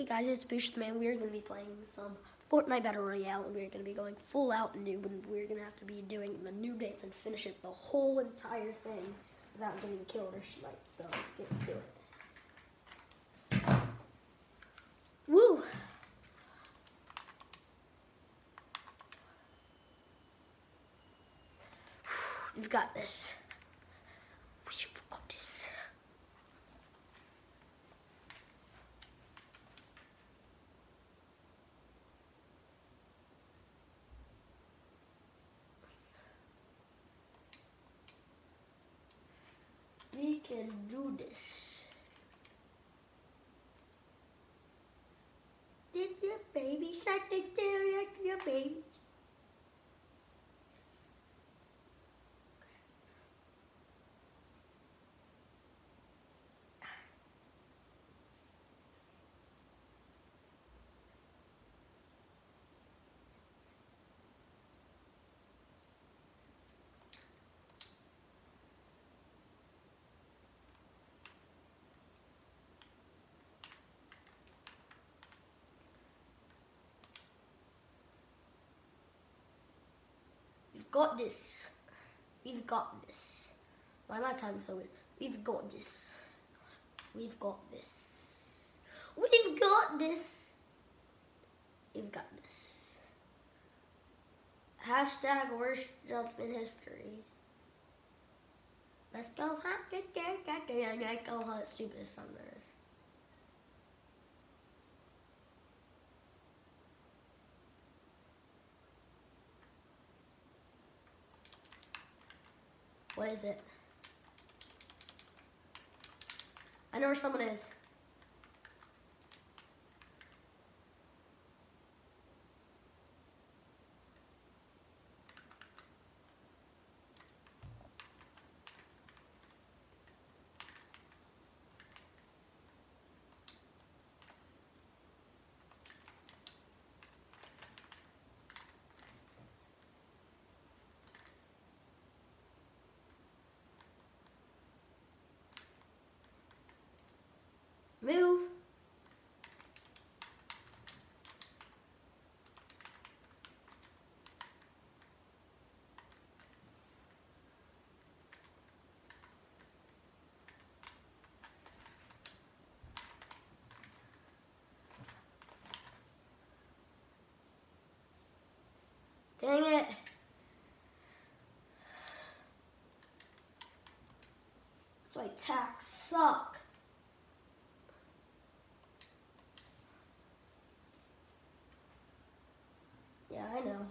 Hey guys, it's Boost Man. We're going to be playing some Fortnite Battle Royale, and we're going to be going full out noob, and we're going to have to be doing the noob dance and finish it the whole entire thing without getting killed or sniped. So let's get to it. Woo! You've got this. We've got this. We can do this. Did your baby take care of your baby? Got this. We've got this. Why am I talking so weird? We've got this. We've got this. We've got this. We've got this. Hashtag worst jump in history. Let's go. Let's go hunt. Stupidest song there is. What is it? I know where someone is. Dang it. That's why attacks suck. Yeah, I know.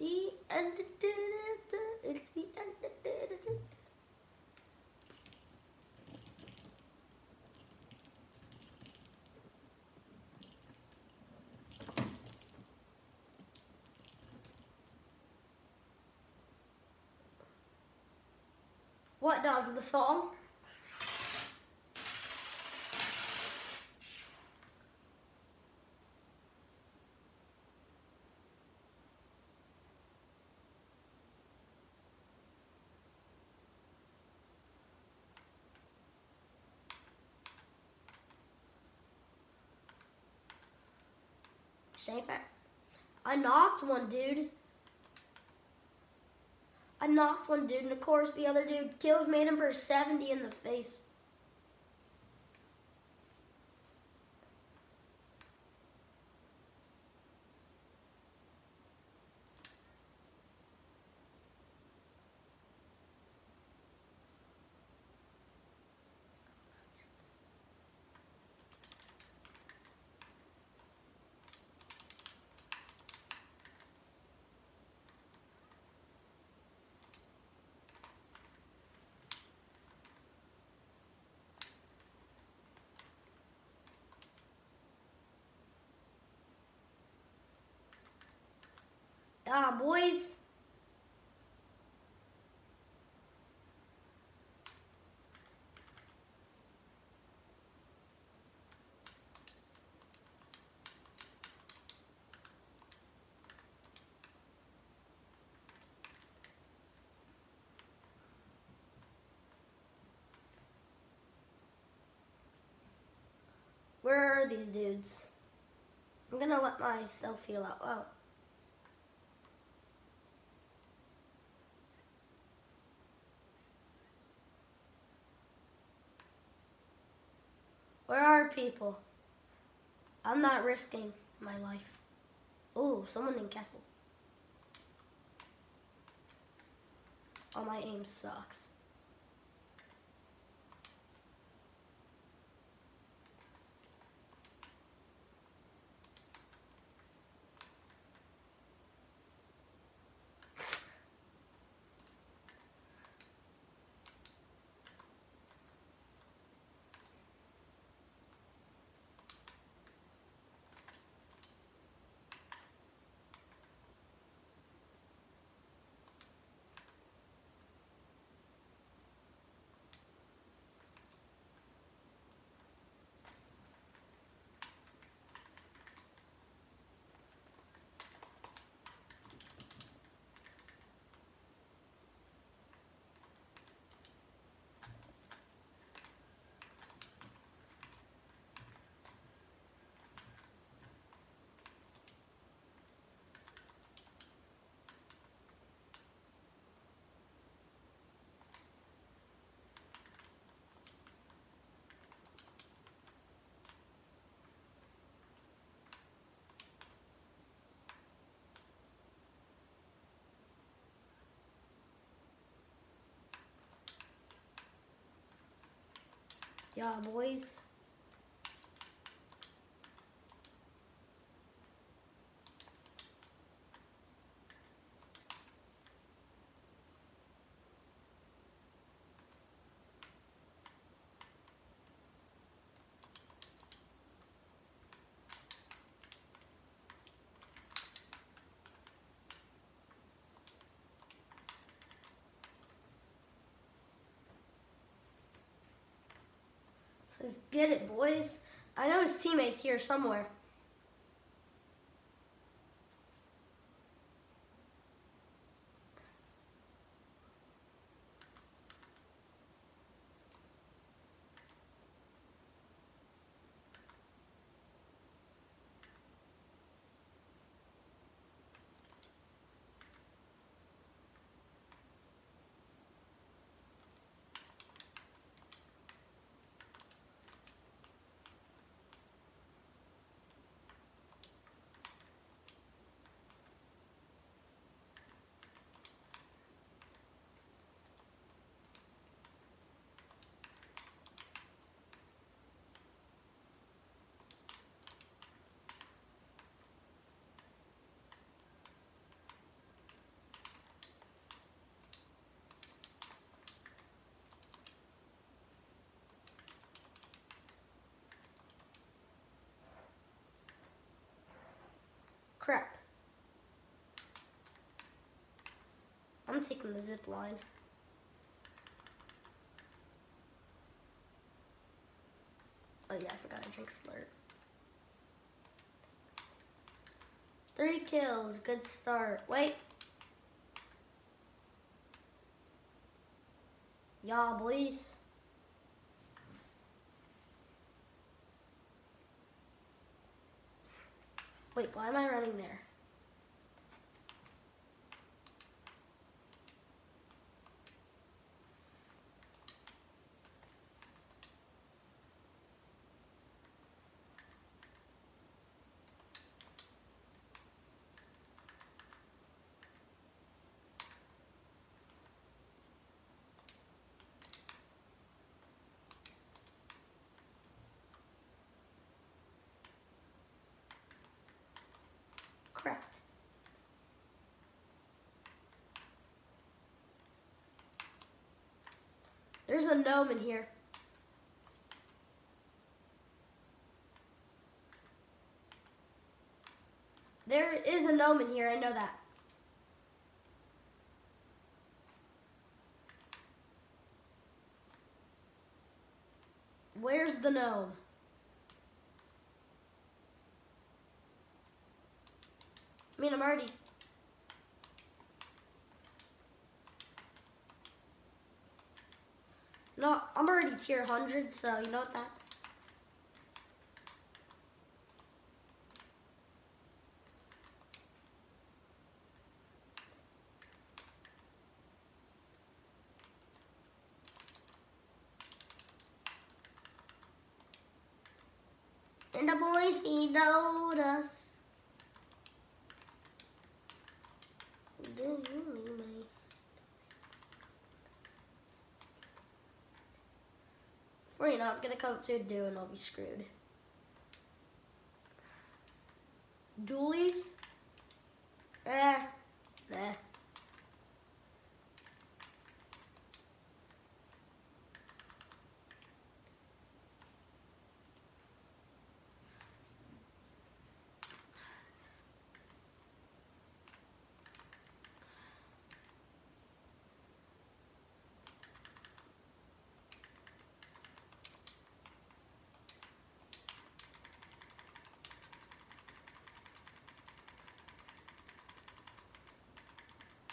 The end. It's the end. What does the song? Safe it. I knocked one dude. I knocked one dude, and of course the other dude kills made him for 70 in the face. Yeah, boys. Where are these dudes? I'm gonna let myself feel out loud. Where are people? I'm not risking my life. Oh, someone in Castle. Oh, my aim sucks. Yeah, boys. Let's get it, boys. I know his teammates here somewhere. Crap. I'm taking the zip line. Oh yeah, I forgot to drink slurp. Three kills, good start. Wait. Y'all boys. Wait, why am I running there? There's a gnome in here. There is a gnome in here, I know that. Where's the gnome? I mean, I'm already No, I'm already tier 100, so you know what that? And the boys, he us. Do you mean me? You know, I'm gonna come to do and I'll be screwed. Dualies? Eh. Nah.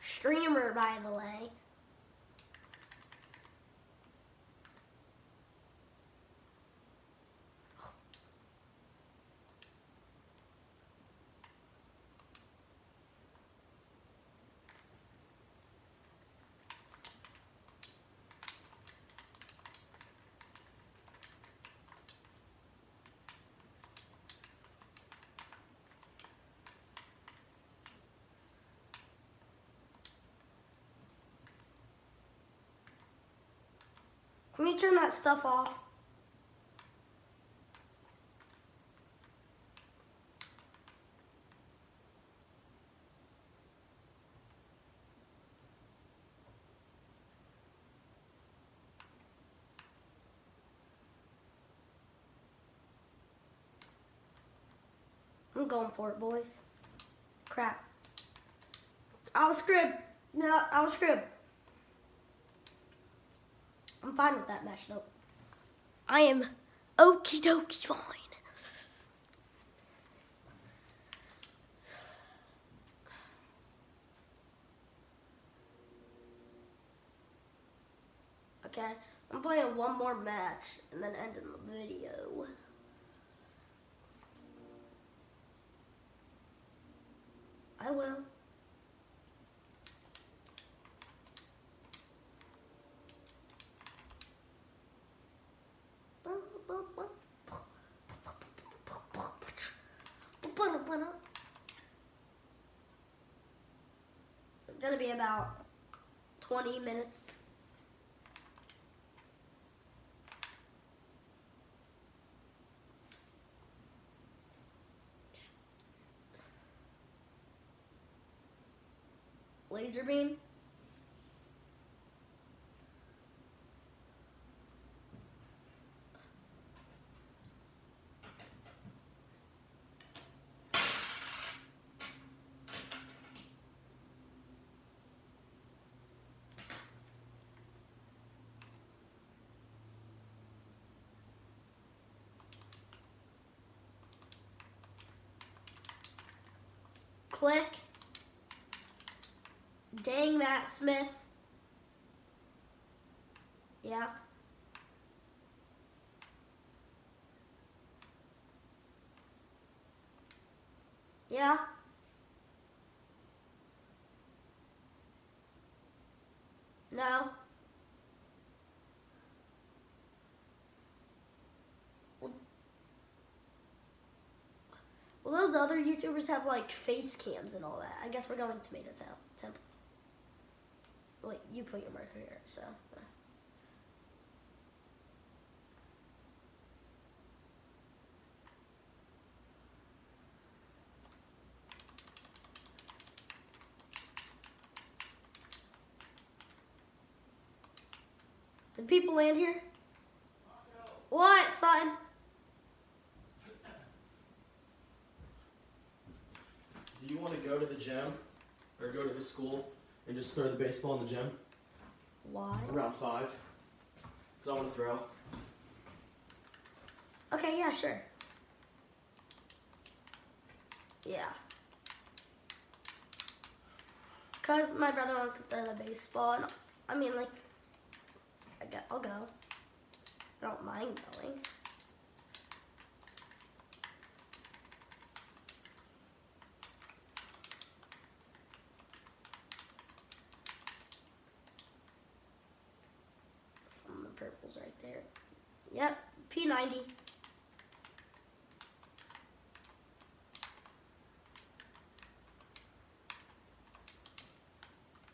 Streamer, by the way. Can me turn that stuff off? I'm going for it, boys. Crap. I was screwed. No, I was screwed. I'm fine with that match though. I am okie dokie fine. Okay, I'm playing one more match and then ending the video. I will. So it's gonna be about 20 minutes. Laser beam. Click. Dang Matt Smith. Yeah. Yeah. No. Well, those other YouTubers have like face cams and all that. I guess we're going Tomato Town Temple. Wait, you put your marker here, so. Uh. Did people land here? What, son? Do you want to go to the gym or go to the school and just throw the baseball in the gym Why? around five? Because I want to throw. Okay, yeah, sure. Yeah. Cause my brother wants to throw the baseball, and I mean, like, I get, I'll go. I don't mind going. Some of the purples right there. Yep, P90.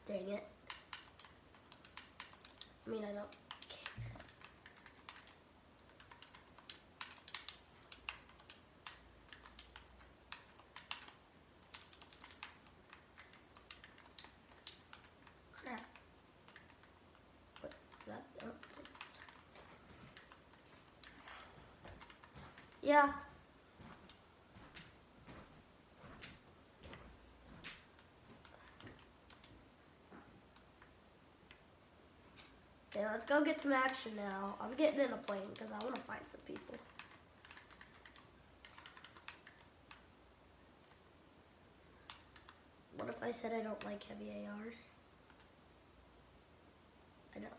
Dang it. I mean, I don't care. Crap. What? That, oh. Yeah. Okay, let's go get some action now. I'm getting in a plane because I want to find some people. What if I said I don't like heavy ARs? I don't.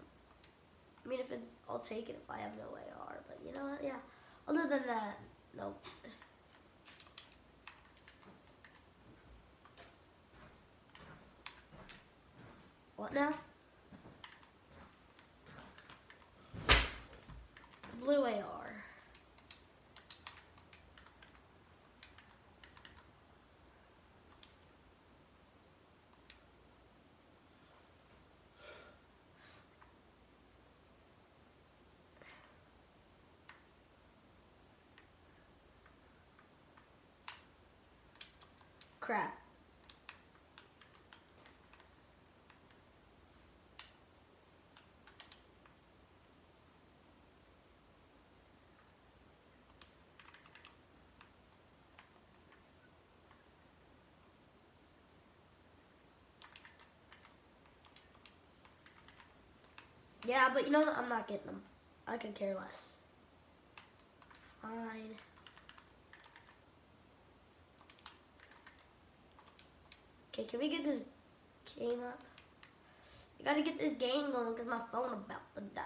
I mean, if it's, I'll take it if I have no AR, but you know what? Yeah. Other than that, nope. What now? Blue AR. Crap. Yeah, but you know what? I'm not getting them. I could care less. Fine. Okay, can we get this game up? I gotta get this game going because my phone about to die.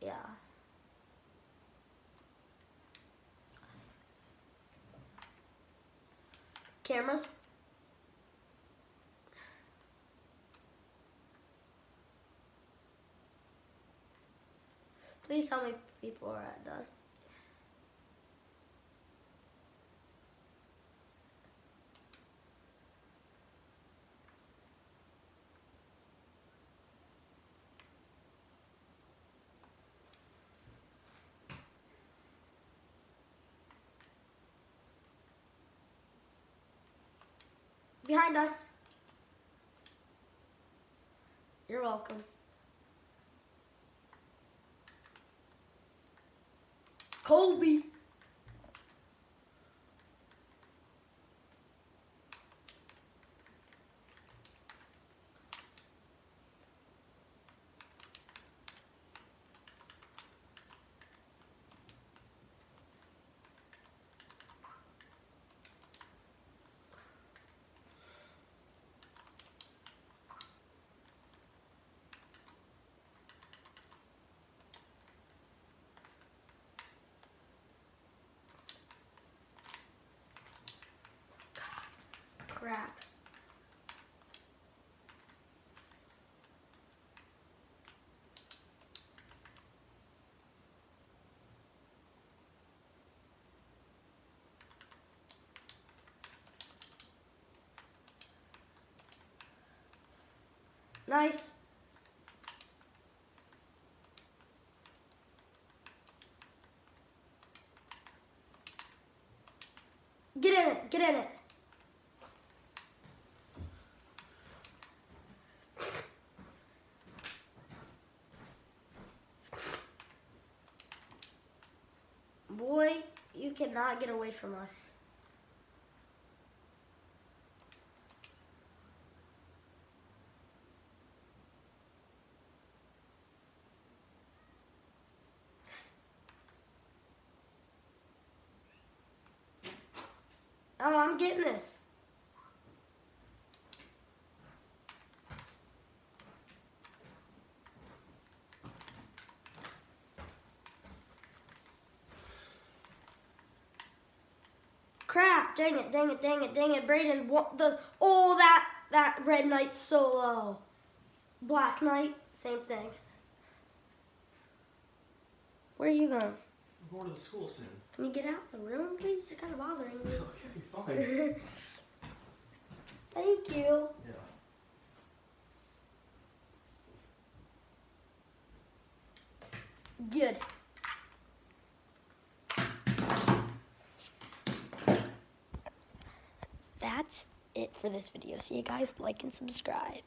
Yeah. Cameras. Please tell me people are at dust. Behind us. You're welcome. Kobe. Crap. Nice. Get in it. Get in it. Boy, you cannot get away from us. getting this. Crap, dang it, dang it, dang it, dang it, Brayden, what the, oh, that, that Red Knight solo. Black Knight, same thing. Where are you going? I'm going to the school soon. Can you get out the room, please? You're kind of bothering me. Okay, fine. Thank you. Yeah. Good. That's it for this video. See you guys, like and subscribe.